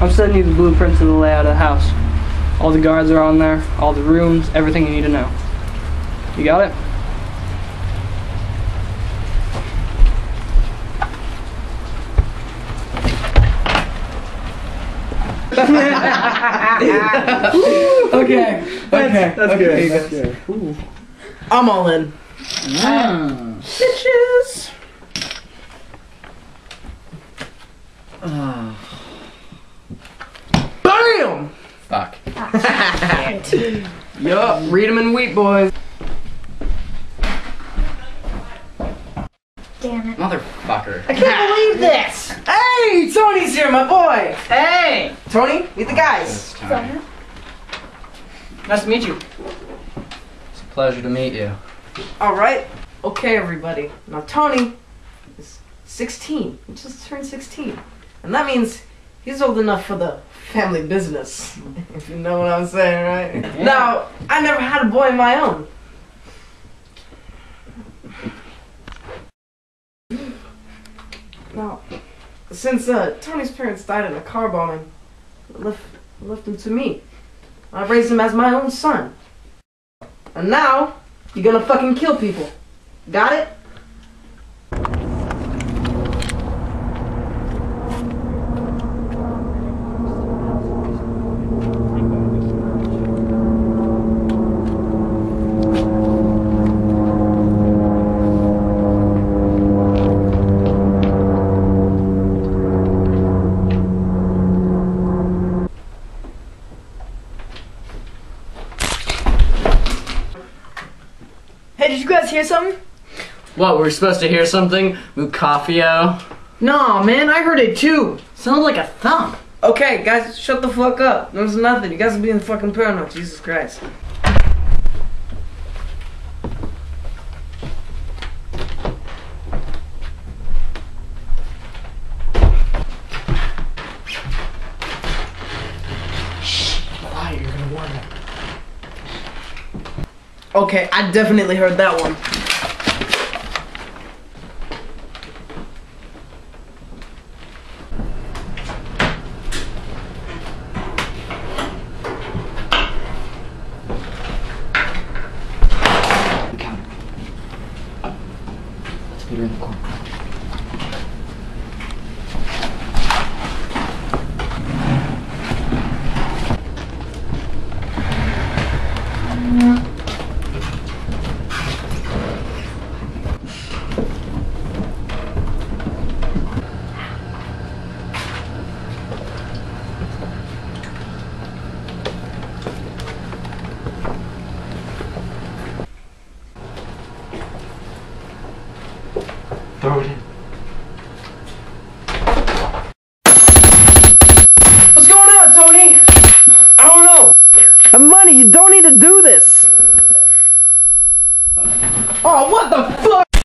I'm sending you the blueprints of the layout of the house. All the guards are on there, all the rooms, everything you need to know. You got it? okay. Okay. That's good. That's good. I'm all in. Ah. Bitches. Fuck. Yup, read them in wheat, boys. Damn it. Motherfucker. I can't believe this. Hey, Tony's here, my boy. Hey! Tony, meet the guys. Nice to meet you. It's a pleasure to meet you. All right. Okay, everybody. Now, Tony is 16. He just turned 16. And that means he's old enough for the family business. if you know what I'm saying, right? Now, I never had a boy of my own. Now, since uh, Tony's parents died in a car bombing, left, left him to me. I raised him as my own son. And now, you're gonna fucking kill people. Got it? Did you guys hear something? What, we're supposed to hear something? Mukafio? No, man, I heard it too. Sounded like a thump. Okay, guys, shut the fuck up. There's nothing. You guys are being fucking paranoid. Jesus Christ. Quiet, you're gonna warn them. Okay, I definitely heard that one. Let's put her in the corner. Throw it in. What's going on, Tony? I don't know. Uh, money, you don't need to do this. Oh, what the fuck?